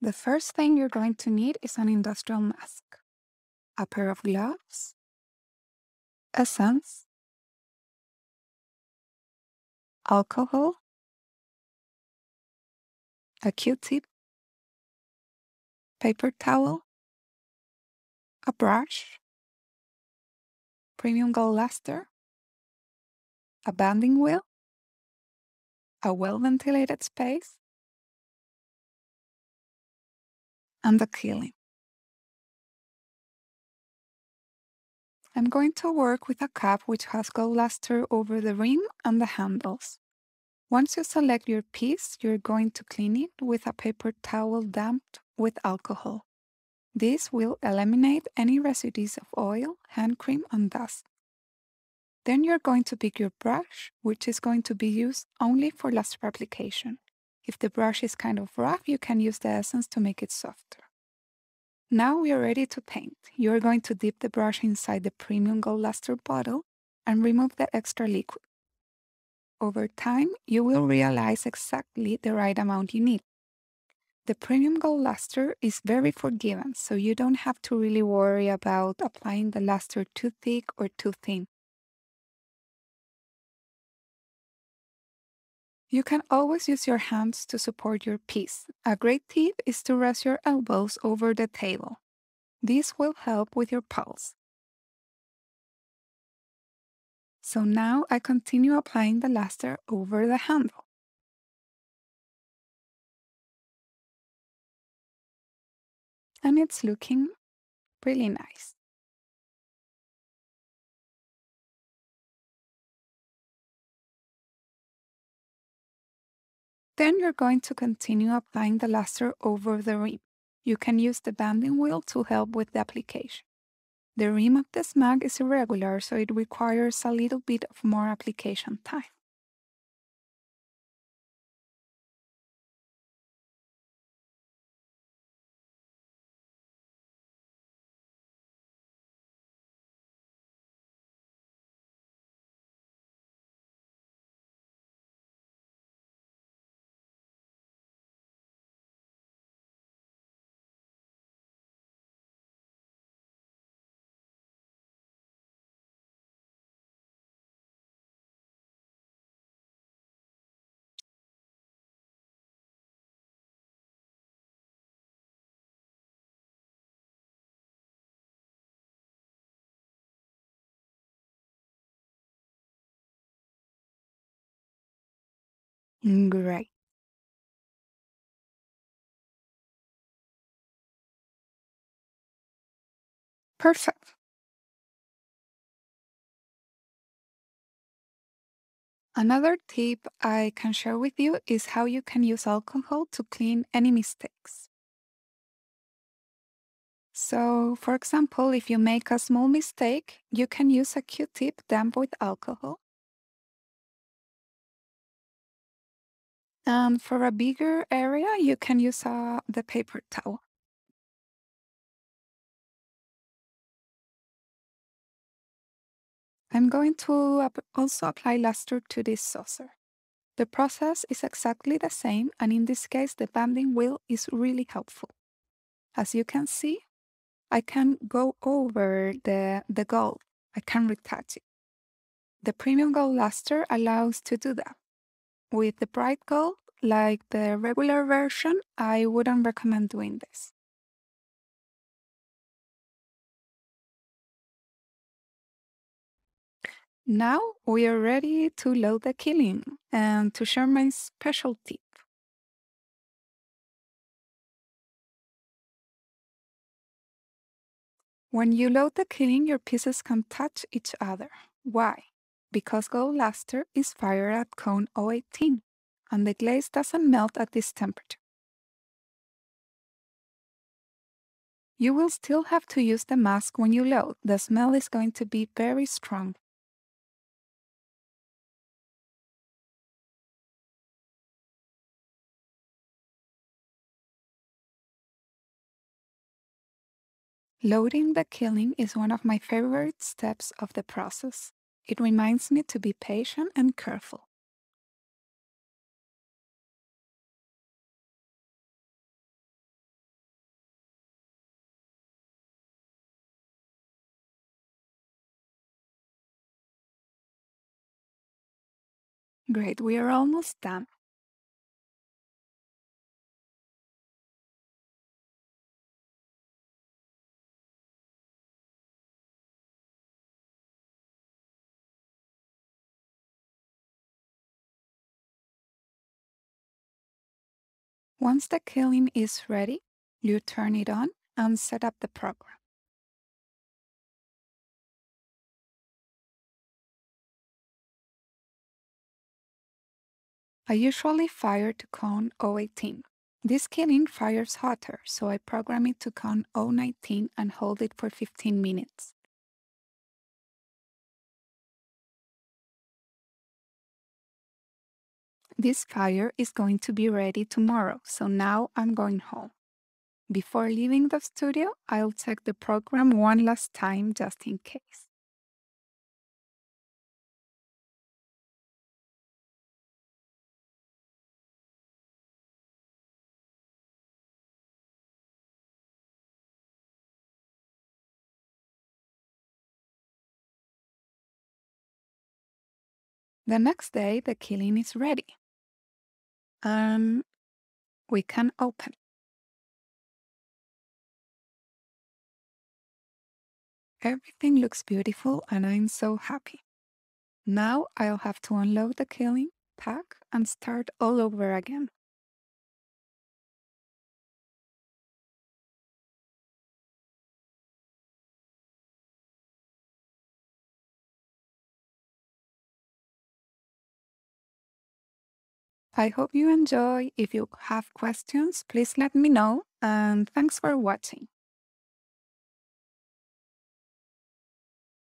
The first thing you're going to need is an industrial mask, a pair of gloves, essence, alcohol, a Q-tip, paper towel, a brush, premium gold luster, a banding wheel, a well-ventilated space, and the kiln. I'm going to work with a cap which has gold luster over the rim and the handles. Once you select your piece, you're going to clean it with a paper towel damped with alcohol. This will eliminate any residues of oil, hand cream, and dust. Then you're going to pick your brush, which is going to be used only for luster application. If the brush is kind of rough, you can use the essence to make it softer. Now we are ready to paint. You are going to dip the brush inside the premium gold luster bottle and remove the extra liquid. Over time, you will realize exactly the right amount you need. The premium gold luster is very forgiving, so you don't have to really worry about applying the luster too thick or too thin. You can always use your hands to support your piece. A great tip is to rest your elbows over the table. This will help with your pulse. So now I continue applying the luster over the handle. And it's looking really nice. Then you're going to continue applying the luster over the rim. You can use the banding wheel to help with the application. The rim of this mug is irregular, so it requires a little bit of more application time. Mm, Great. Perfect. Another tip I can share with you is how you can use alcohol to clean any mistakes. So, for example, if you make a small mistake, you can use a Q-tip damp with alcohol. And for a bigger area, you can use uh, the paper towel. I'm going to also apply luster to this saucer. The process is exactly the same, and in this case, the banding wheel is really helpful. As you can see, I can go over the, the gold. I can retouch it. The premium gold luster allows to do that. With the bright gold, like the regular version, I wouldn't recommend doing this. Now we are ready to load the kiln and to share my special tip. When you load the kiln, your pieces can touch each other. Why? Because gold luster is fired at cone 018 and the glaze doesn't melt at this temperature. You will still have to use the mask when you load. The smell is going to be very strong. Loading the kiln is one of my favorite steps of the process. It reminds me to be patient and careful. Great, we are almost done. Once the kiln is ready, you turn it on and set up the program. I usually fire to cone 018. This kiln fires hotter, so I program it to cone 019 and hold it for 15 minutes. This fire is going to be ready tomorrow, so now I'm going home. Before leaving the studio, I'll check the program one last time just in case. The next day, the kiln is ready. And we can open. Everything looks beautiful and I'm so happy. Now I'll have to unload the kiln, pack, and start all over again. I hope you enjoy. If you have questions, please let me know. And thanks for watching.